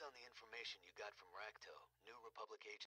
Based on the information you got from Rakto, New Republic agent